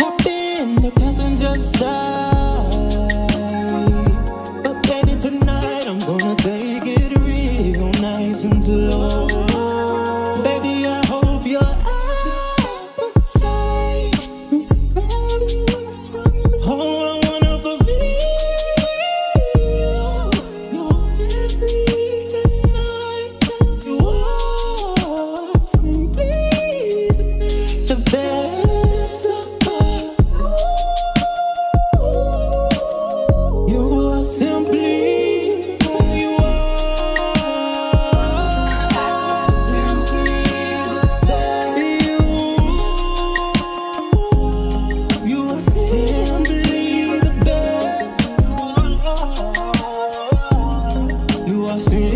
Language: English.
Hop in the passenger side. But baby, tonight I'm gonna take it real nice and slow. see